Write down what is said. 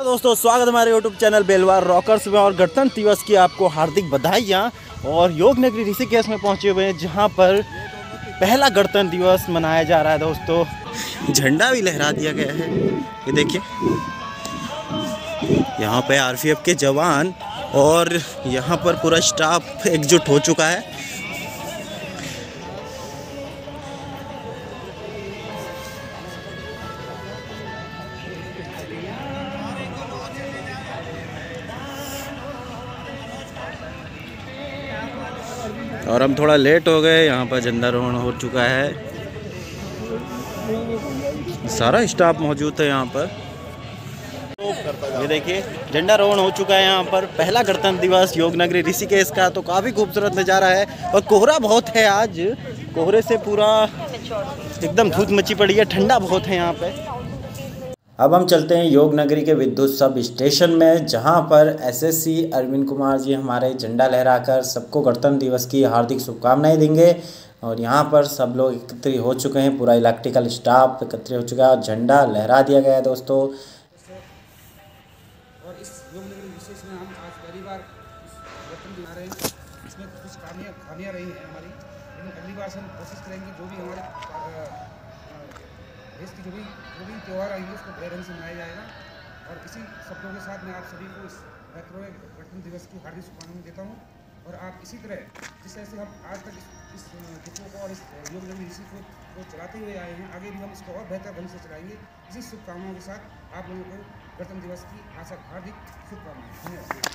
दोस्तों, स्वागत हमारे यूट्यूब चैनल बेलवार रॉकर्स में और गणतंत्र दिवस की आपको हार्दिक बधाइयाँ और योग नगरी ऋषिकेश में पहुँचे हुए हैं, जहाँ पर पहला गणतंत्र दिवस मनाया जा रहा है दोस्तों। झंडा भी लहरा दिया गया है। ये देखिए। यहाँ पे आरपीएफ के जवान और यहाँ पर पूरा स्टाफ एकजुट हो चुका है। और हम थोड़ा लेट हो गए, यहाँ पर झंडारोहण हो चुका है। सारा स्टाफ मौजूद है यहाँ पर। ये देखिए झंडारोहण हो चुका है यहाँ पर। पहला गणतंत्र दिवस योग नगरी ऋषिकेश का तो काफ़ी खूबसूरत नज़ारा है। और कोहरा बहुत है आज। कोहरे से पूरा एकदम धूप मची पड़ी है, ठंडा बहुत है यहाँ पे। अब हम चलते हैं योग नगरी के विद्युत सब स्टेशन में, जहाँ पर एसएससी अरविंद कुमार जी हमारे झंडा लहराकर सबको गणतंत्र दिवस की हार्दिक शुभकामनाएँ देंगे। और यहाँ पर सब लोग एकत्रित हो चुके हैं, पूरा इलेक्ट्रिकल स्टाफ एकत्रित हो चुका है और झंडा लहरा दिया गया है दोस्तों। और इस योग नगरी विशेष में हम आज पहली बार गणतंत्र दिवस रहे हैं इसमें कुछ खामियाँ खामियाँ रही हैं हमारी। लेकिन अगली बार से हम कोशिश करेंगे जो भी हमारे देश की जो भी जो भी त्यौहार आएँगे उसको बड़े ढंग से मनाया जाएगा। और इसी शब्दों के साथ मैं आप सभी को इस महत्वपूर्ण गणतंत्र दिवस की हार्दिक शुभकामनाएँ देता हूँ। और आप इसी तरह जिस तरह से हम आज तक इस डिपो को और इस योग नगरी ऋषि को, को चलाते हुए आए हैं आगे भी हम इसको और बेहतर ढंग से चलाएँगे। इसी शुभकामनाओं के साथ आप लोगों को गणतंत्र दिवस की आशा हार्दिक शुभकामनाएँ। धन्यवाद।